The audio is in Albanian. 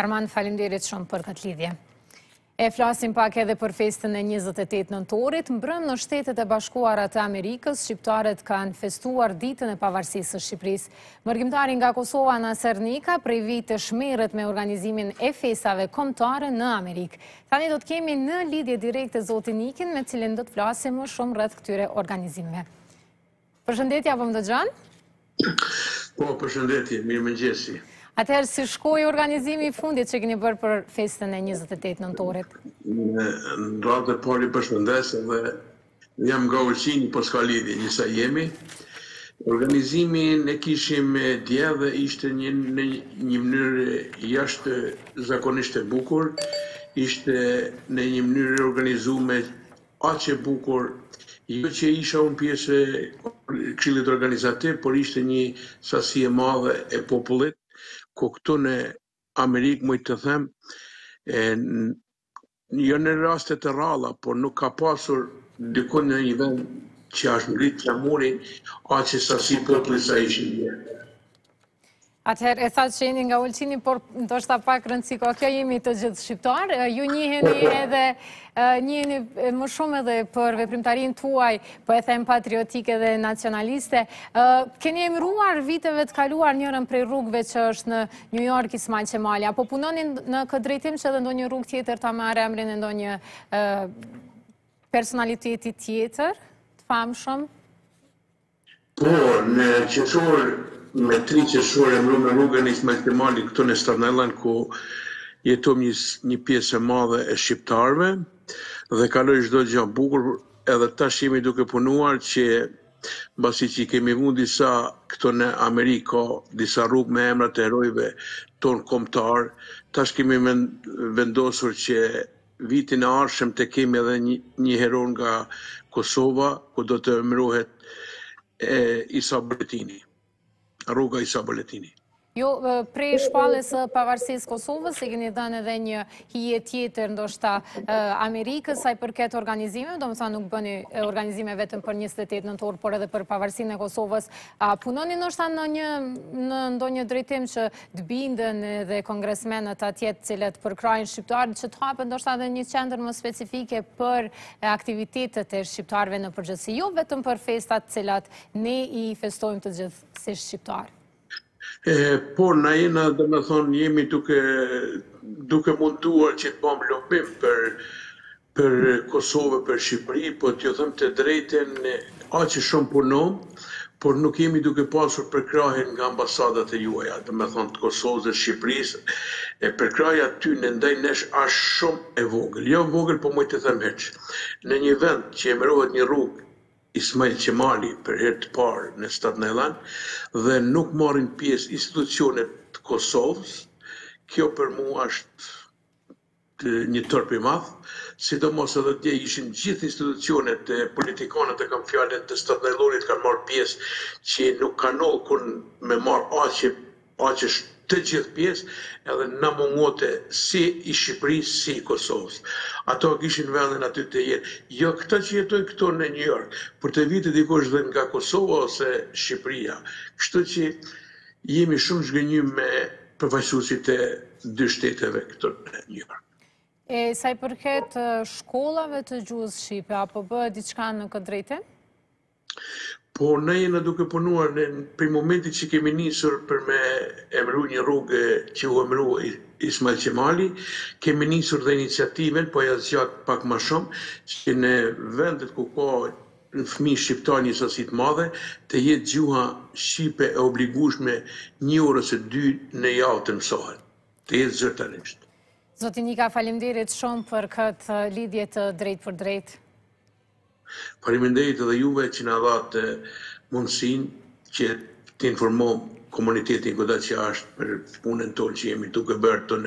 Armand, faleminderit shumë për këtë lidhje. E flasim pak edhe për festën e 28 nëntorit, mbrëm në shtetet e bashkuara të Amerikës, shqiptarët kanë festuar ditën e pavarësisë së Shqipërisë. Mërgimtari nga Kosova, Naser Nika, prej vitesh merret me organizimin e festave kombëtare në Amerikë. Tani do të kemi në lidje direkte zotin Nikën, me të cilin do të flasim më shumë rreth këtyre organizimve. Përshëndetje, a po më dëgjon? Po, përshëndetje, mirëmëngjesi. Atëherë, si shkoi organizimi i fundit që keni bërë për festën e 28 nëntorit? Në radhë të parë përshëndes dhe jam nga Ulqini, po s'ka lidhje, njësoj jemi. Organizimin e kishim dje dhe ishte një, në një mënyrë jashtëzakonisht e bukur, ishte në një mënyrë e organizume Aq e bukur, jo që isha unë pjesë e Këshillit Organizativ, por ishte një sasi e madhe e popullit, ku këtu në Amerikë muj të them, jo në raste të rralla, por nuk ka pasur dikund në një vend që është ngrit flamuri aq sasi populli sa ishin dje. Atëherë e thatë që jeni nga Ulqini, por ndoshta pak rëndësi ka kjo jemi të gjithë shqiptarë. Ju njiheni edhe njiheni më shumë edhe për veprimtarinë tuaj, po e them patriotike dhe nacionaliste. Keni emruar viteve të kaluara njërën prej rrugëve që është në New York, Ismail Qemali, a po punoni në këtë drejtim që edhe ndonjë rrugë tjetër ta marrë emrin e ndonjë personaliteti tjetër, të famshëm? Po, në qershor me tri qershor e emruem rrugën e Ismail Qemalit këtu në Staten Island ku jetojmë një një pjesë e madhe e shqiptarëve dhe kaloi çdo gjë bukur edhe tash jemi duke punuar që mbasi që i kemi vu disa këtu në Amerikë ka disa rrugë me emrat e herojve tonë kombëtarë tash kemi vendosur që Vitin e ardhshëm të kemi edhe një hero nga Kosova, ku do të emërohet Isa Boletini. Rruga Isa Boletini. Jo, prej shpalljes së pavarësisë së Kosovës, i keni dhënë edhe një hije tjetër, ndoshta Amerikës, sa i përket organizimeve, domethënë nuk bëni organizime vetëm për 28 nëntor, por edhe për pavarësinë e Kosovës. A punoni ndoshta në një, në ndonjë drejtim që të binden edhe kongresmenët atje të cilët përkrahin shqiptarët që të hapet ndoshta dhe një qendër më specifike për aktivitetet e shqiptarëve në përgjithësi, jo vetëm për festat të cilat ne i festojmë të gjithë si shqiptarë. Po, na jena domethënë jemi duke munduar që të bëmë lobim për Për Kosovë e për Shqipëri, po t'ju them të drejtën, aqe shumë punojmë, por nuk jemi duke pasur përkrahjen nga ambasadat e juaja, domethënë të Kosovës dhe të Shqipërisë, e përkrahja e tyne ndaj nesh asht shumë e vogël, jo vogël po muj të them hiç. Në një vend që emërohet një rrugë Ismail Qemali për herë të parë në Staten Island dhe nuk marrin pjesë institucionet të Kosovës, kjo për mu asht Një turp i madh, sidomos edhe dje ishin gjithë institucionet, politikanët e kam fjalën të Staten Islandit kanë marrë pjesë që nuk kanë ardhë kurrë me marrë aqe, aqe shumë të gjithë pjesë edhe na mungote si i Shqipërisë si i Kosovës. Ato e kishin vendin aty të jenë. Jo këta që jetojnë këtu në Nju Jork. Por të vinte dikush dhe nga Kosova ose Shqipëria. Kështu që Jemi shumë zhgënjym me me përfaqësuesit e dy shteteve këtu në New York. E sa i përket shkollave të gjuhës shqipe, apo bëhet diçka në këtë drejtim? Po, ne jemi duke punuar në prej momentit që kemi nisur për me emëru një rrugë që u emëru Ismail Qemali, kemi nisur dhe iniciativën, po ajo zgjat pak ma shumë, që në vendet ku ka fëmijë shqiptarë një sasi të madhe, të jetë gjuha shqipe e obligushme një orë ose dy në javë të mësohet, të jetë zyrtarisht. Zoti Nika, faleminderit shumë për këtë lidhje të drejtpërdrejtë. Faleminderit edhe juve që na dhatë mundësinë që të informojmë komunitetin kudo që është për punën tonë që jemi duke bërë këtu në